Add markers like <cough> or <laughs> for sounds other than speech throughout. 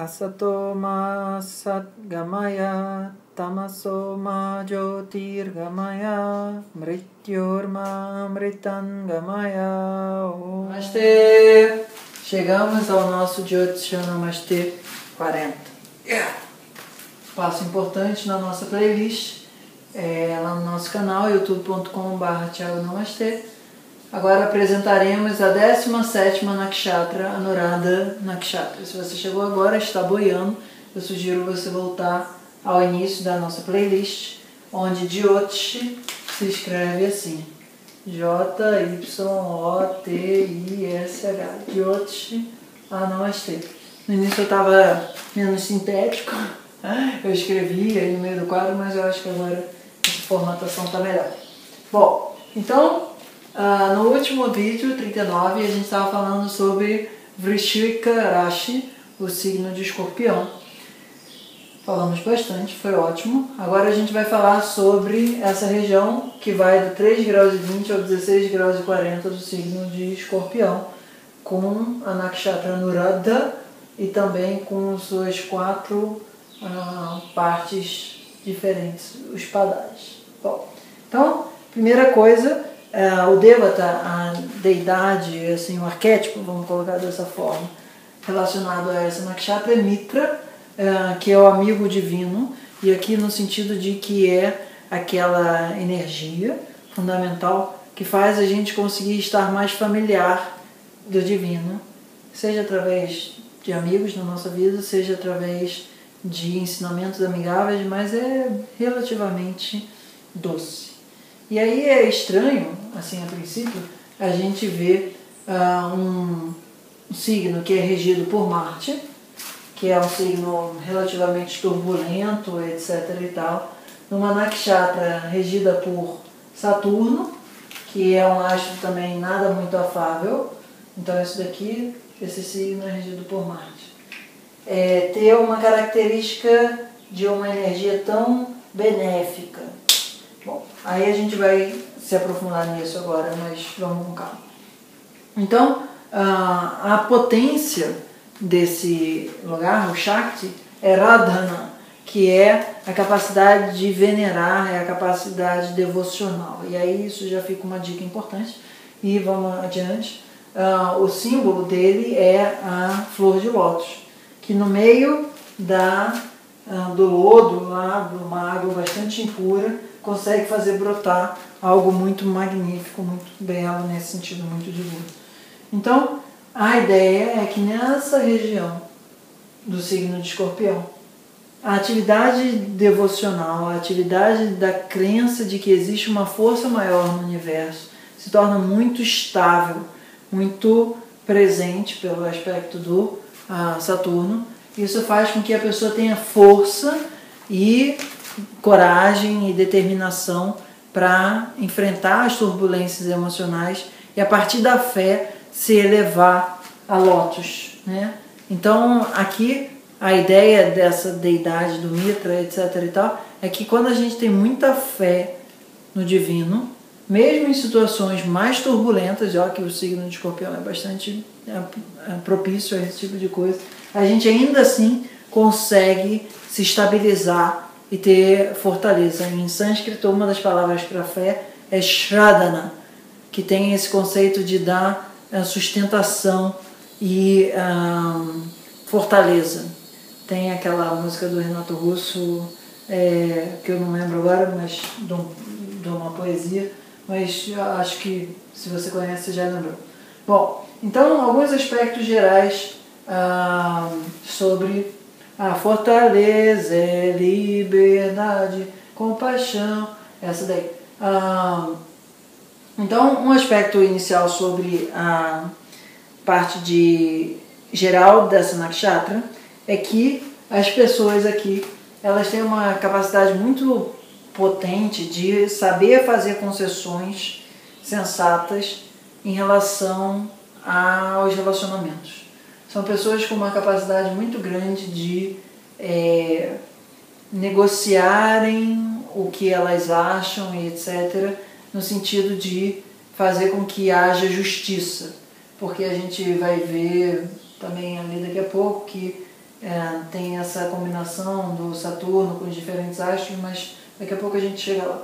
Asatoma Satgamaya Tamasoma Jyotirgamaya Mrityorma Mritangamaya Namastê! Chegamos ao nosso Jyotisha Namastê 40. Yeah. Passo importante na nossa playlist, é, lá no nosso canal youtube.com.br Namastê Agora apresentaremos a 17ª Nakshatra, Anuradha Nakshatra. Se você chegou agora, está boiando, eu sugiro você voltar ao início da nossa playlist, onde Jyotish se escreve assim. J-Y-O-T-I-S-H. No início eu estava menos sintético, <laughs> eu escrevi aí no meio do quadro, mas eu acho que agora essa formatação está melhor. Bom, então Uh, no último vídeo, 39, a gente estava falando sobre Vrishika Rashi, o signo de escorpião. Falamos bastante, foi ótimo. Agora a gente vai falar sobre essa região que vai do 3 graus e 20 ao 16 graus e 40 do signo de escorpião, com a Nakshatra Nurada e também com suas quatro uh, partes diferentes, os padais. Bom, então, primeira coisa é, o Devata, a deidade, assim, o arquétipo, vamos colocar dessa forma, relacionado a essa nakshatra é Mitra, é, que é o amigo divino, e aqui no sentido de que é aquela energia fundamental que faz a gente conseguir estar mais familiar do divino, seja através de amigos na nossa vida, seja através de ensinamentos amigáveis, mas é relativamente doce. E aí é estranho, assim, a princípio, a gente ver uh, um, signo que é regido por Marte, que é um signo relativamente turbulento, etc. e tal, numa nakshatra regida por Saturno, que é um astro também nada muito afável. Então, isso daqui, esse signo é regido por Marte. É, ter uma característica de uma energia tão benéfica, aí a gente vai se aprofundar nisso agora, mas vamos com calma. Então, a potência desse lugar, o Shakti, é Radhana, que é a capacidade de venerar, é a capacidade devocional. E aí isso já fica uma dica importante. E vamos adiante. Uh, o símbolo dele é a flor de lótus, que no meio da, uh, do lodo, lá, uma água impura, consegue fazer brotar algo muito magnífico, muito belo, nesse sentido, muito divino. Então, a ideia é que nessa região do signo de escorpião, a atividade devocional, a atividade da crença de que existe uma força maior no universo se torna muito estável, muito presente pelo aspecto do uh, Saturno. Isso faz com que a pessoa tenha força e coragem e determinação para enfrentar as turbulências emocionais e a partir da fé se elevar a lotus, né? Então, aqui a ideia dessa deidade do Mitra, etc e tal, é que quando a gente tem muita fé no divino, mesmo em situações mais turbulentas, já que o signo de escorpião é bastante é, é propício a esse tipo de coisa, a gente ainda assim consegue se estabilizar e ter fortaleza. Em sânscrito, uma das palavras para fé é Shradana, que tem esse conceito de dar uh, sustentação e uh, fortaleza. Tem aquela música do Renato Russo, é, que eu não lembro agora, mas de, um, uma poesia, mas acho que se você conhece, já lembrou. Bom, então, alguns aspectos gerais sobre a fortaleza é liberdade, compaixão, essa daí. Ah, então, um aspecto inicial sobre a parte de geral dessa nakshatra é que as pessoas aqui elas têm uma capacidade muito potente de saber fazer concessões sensatas em relação aos relacionamentos. São pessoas com uma capacidade muito grande de é, negociarem o que elas acham e etc., no sentido de fazer com que haja justiça. Porque a gente vai ver também ali daqui a pouco que é, tem essa combinação do Saturno com os diferentes astros, mas daqui a pouco a gente chega lá.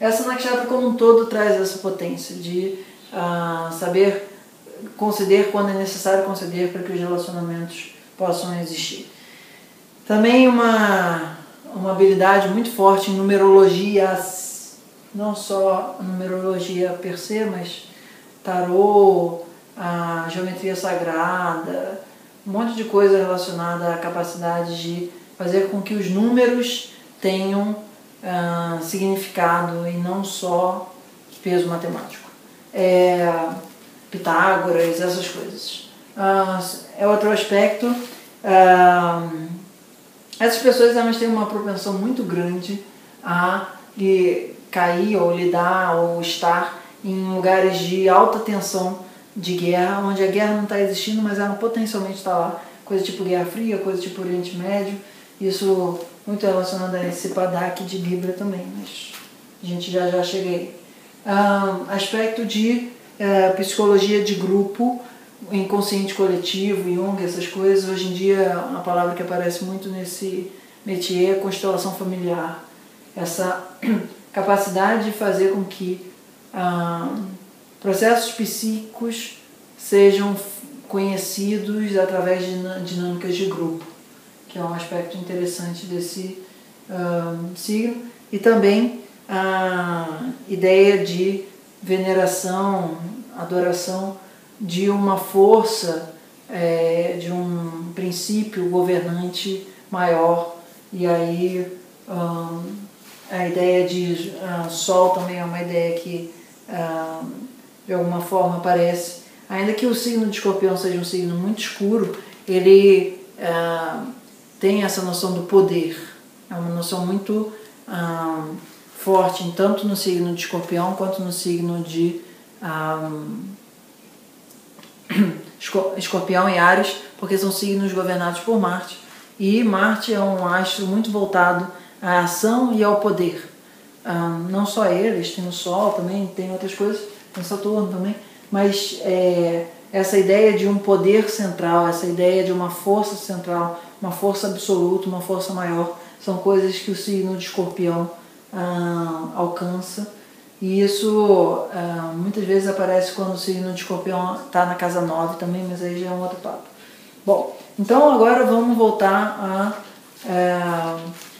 Essa nakshatra como um todo traz essa potência de uh, saber conceder quando é necessário conceder para que os relacionamentos possam existir. Também uma, uma habilidade muito forte em numerologia, não só numerologia per se, mas tarô, a geometria sagrada, um monte de coisa relacionada à capacidade de fazer com que os números tenham uh, significado e não só peso matemático. É, Pitágoras, essas coisas. Uh, é outro aspecto. Uh, essas pessoas elas têm uma propensão muito grande a cair ou lidar ou estar em lugares de alta tensão de guerra, onde a guerra não está existindo, mas ela potencialmente está lá. Coisa tipo Guerra Fria, coisa tipo Oriente Médio. Isso muito relacionado a esse Padak de Libra também, mas a gente já já cheguei. Um, aspecto de uh, psicologia de grupo, inconsciente coletivo, Jung, essas coisas. Hoje em dia, a palavra que aparece muito nesse métier é constelação familiar. Essa <clears throat> capacidade de fazer com que ah, processos psíquicos sejam conhecidos através de dinâmicas de grupo, que é um aspecto interessante desse ah, signo, e também a ideia de veneração, adoração de uma força, é, de um princípio governante maior, e aí ah, a ideia de sol também é uma ideia que ah, de alguma forma aparece. Ainda que o signo de escorpião seja um signo muito escuro, ele ah, tem essa noção do poder. É uma noção muito forte, tanto no signo de escorpião quanto no signo de <clears throat> escorpião e Ares, porque são signos governados por Marte. E Marte é um astro muito voltado à ação e ao poder. Um, não só eles, tem o Sol também, tem outras coisas, tem Saturno também, mas é, essa ideia de um poder central, essa ideia de uma força central, uma força absoluta, uma força maior, são coisas que o signo de escorpião alcança. E isso muitas vezes aparece quando o signo de escorpião está na casa 9 também, mas aí já é um outro papo. Bom, então agora vamos voltar à é,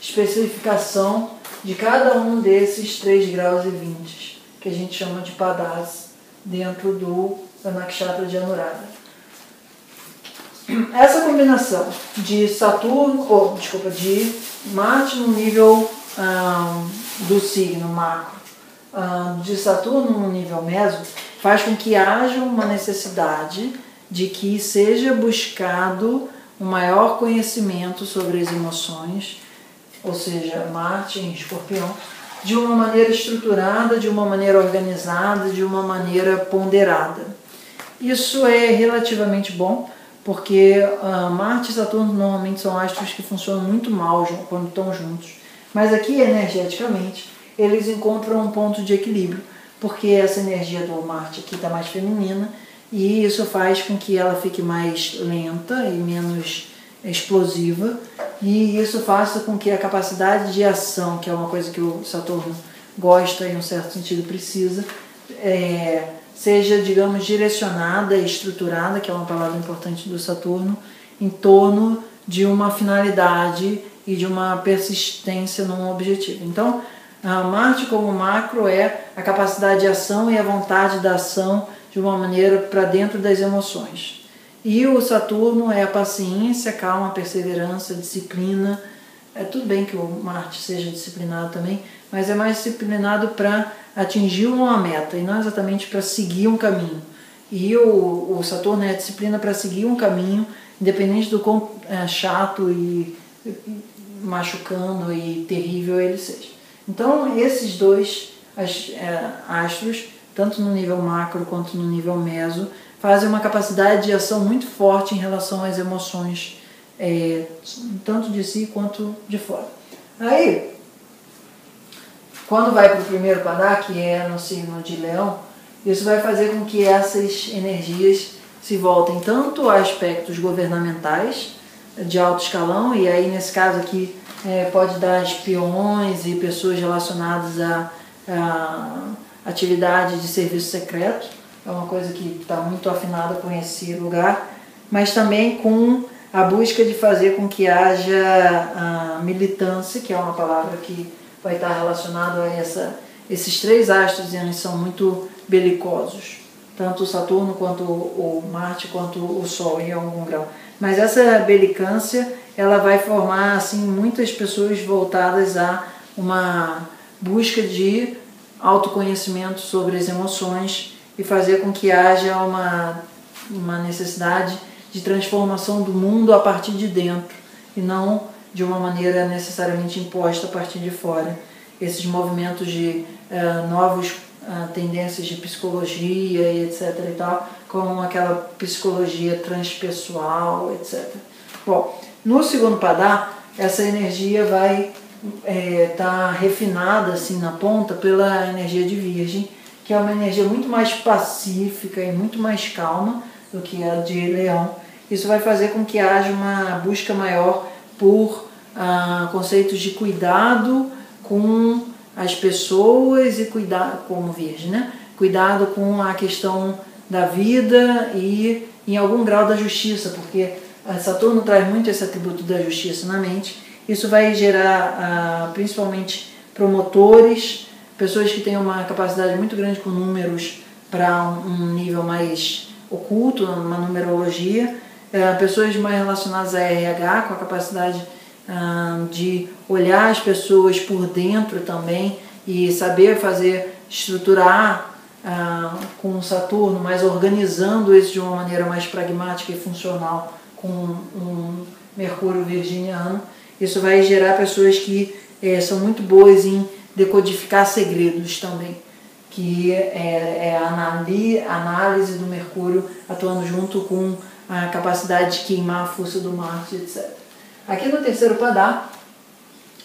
especificação de cada um desses 3 graus e 20, que a gente chama de padas dentro do Nakshatra de Anuradha. Essa combinação de Saturno, ou desculpa, de Marte no nível do signo macro, de Saturno no nível meso, faz com que haja uma necessidade de que seja buscado um maior conhecimento sobre as emoções ou seja, Marte em escorpião, de uma maneira estruturada, de uma maneira organizada, de uma maneira ponderada. Isso é relativamente bom, porque Marte e Saturno normalmente são astros que funcionam muito mal quando estão juntos. Mas aqui, energeticamente, eles encontram um ponto de equilíbrio, porque essa energia do Marte aqui está mais feminina e isso faz com que ela fique mais lenta e menos explosiva e isso faça com que a capacidade de ação, que é uma coisa que o Saturno gosta em um certo sentido precisa, é, seja, digamos, direcionada estruturada, que é uma palavra importante do Saturno, em torno de uma finalidade e de uma persistência num objetivo. Então, Marte como macro é a capacidade de ação e a vontade da ação de uma maneira para dentro das emoções. E o Saturno é a paciência, calma, perseverança, disciplina. É tudo bem que o Marte seja disciplinado também, mas é mais disciplinado para atingir uma meta e não exatamente para seguir um caminho. E o, o Saturno é a disciplina para seguir um caminho, independente do quão é, chato e machucando e terrível ele seja. Então, esses dois é, astros, tanto no nível macro quanto no nível meso, fazem uma capacidade de ação muito forte em relação às emoções, é, tanto de si quanto de fora. Aí, quando vai para o primeiro padá, que é no signo de leão, isso vai fazer com que essas energias se voltem tanto a aspectos governamentais, de alto escalão, e aí nesse caso aqui é, pode dar espiões e pessoas relacionadas a, atividade de serviço secreto, é uma coisa que está muito afinada com esse lugar, mas também com a busca de fazer com que haja militância, que é uma palavra que vai estar relacionada a essa, esses três astros, eles são muito belicosos, tanto Saturno quanto o Marte quanto o Sol em algum grau. Mas essa belicância, ela vai formar assim muitas pessoas voltadas a uma busca de autoconhecimento sobre as emoções e fazer com que haja uma, uma necessidade de transformação do mundo a partir de dentro e não de uma maneira necessariamente imposta a partir de fora. Esses movimentos de uh, novos tendências de psicologia e etc e tal, como aquela psicologia transpessoal, etc. Bom, no segundo padá, essa energia vai estar é, tá refinada assim na ponta pela energia de Virgem, que é uma energia muito mais pacífica e muito mais calma do que a de Leão. Isso vai fazer com que haja uma busca maior por ah, conceitos de cuidado com as pessoas e cuidar como virgem, né? Cuidado com a questão da vida e em algum grau da justiça, porque Saturno traz muito esse atributo da justiça na mente. Isso vai gerar ah, principalmente promotores, pessoas que têm uma capacidade muito grande com números para um nível mais oculto, uma numerologia, eh, pessoas mais relacionadas a RH, com a capacidade de olhar as pessoas por dentro também e saber fazer, estruturar com Saturno, mas organizando isso de uma maneira mais pragmática e funcional com um Mercúrio virginiano. Isso vai gerar pessoas que é, são muito boas em decodificar segredos também, que é, é a análise do Mercúrio atuando junto com a capacidade de queimar a força do Marte, etc. Aqui no terceiro padá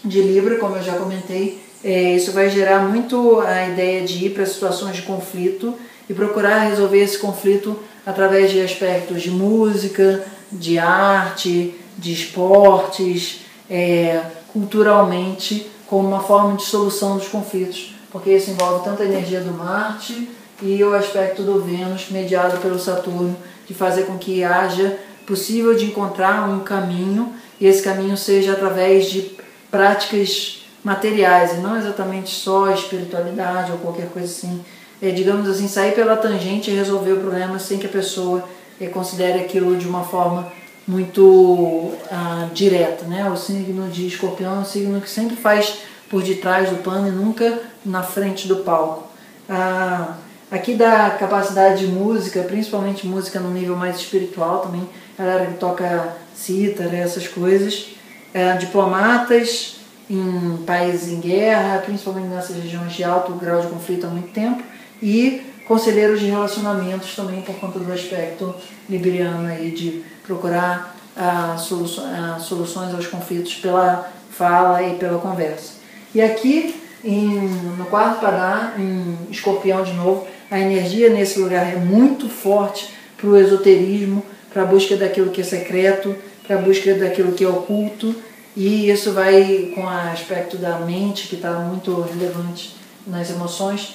de Libra, como eu já comentei, é, isso vai gerar muito a ideia de ir para situações de conflito e procurar resolver esse conflito através de aspectos de música, de arte, de esportes, é, culturalmente, como uma forma de solução dos conflitos, porque isso envolve tanto a energia do Marte e o aspecto do Vênus, mediado pelo Saturno, de fazer com que haja possível de encontrar um caminho e esse caminho seja através de práticas materiais e não exatamente só espiritualidade ou qualquer coisa assim. É, digamos assim, sair pela tangente e resolver o problema sem que a pessoa é, considere aquilo de uma forma muito ah, direta. Né? O signo de escorpião é um signo que sempre faz por detrás do pano e nunca na frente do palco. Ah, aqui da capacidade de música, principalmente música no nível mais espiritual também, galera que toca cítara, essas coisas, é, diplomatas em países em guerra, principalmente nessas regiões de alto grau de conflito há muito tempo, e conselheiros de relacionamentos também por conta do aspecto libriano aí de procurar ah, soluções, ah, soluções aos conflitos pela fala e pela conversa. E aqui em, no quarto padá, em escorpião de novo, a energia nesse lugar é muito forte para o esoterismo, para a busca daquilo que é secreto, para a busca daquilo que é oculto, e isso vai com o aspecto da mente, que está muito relevante nas emoções,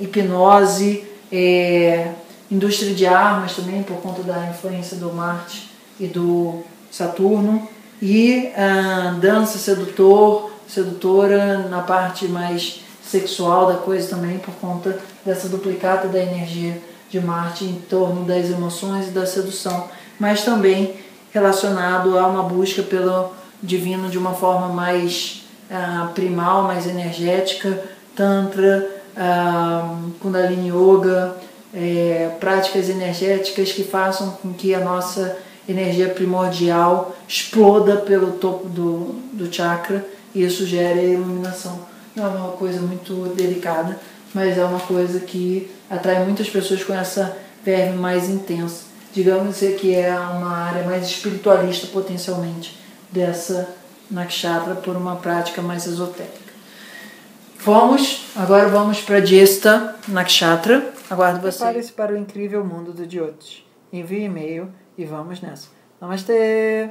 hipnose, é, indústria de armas também, por conta da influência do Marte e do Saturno, e a dança sedutor, sedutora na parte mais sexual da coisa também, por conta dessa duplicata da energia de Marte em torno das emoções e da sedução, mas também relacionado a uma busca pelo divino de uma forma mais uh, primal, mais energética, Tantra, uh, Kundalini Yoga, é, práticas energéticas que façam com que a nossa energia primordial exploda pelo topo do, do chakra e isso gere iluminação. Não é uma coisa muito delicada, mas é uma coisa que atrai muitas pessoas com essa verve mais intensa. Digamos que é uma área mais espiritualista potencialmente dessa nakshatra por uma prática mais esotérica. Vamos, agora vamos para Jesta Nakshatra. Aguardo você. Prepare-se para o incrível mundo do Jyotish. Envie e-mail e vamos nessa. Namastê!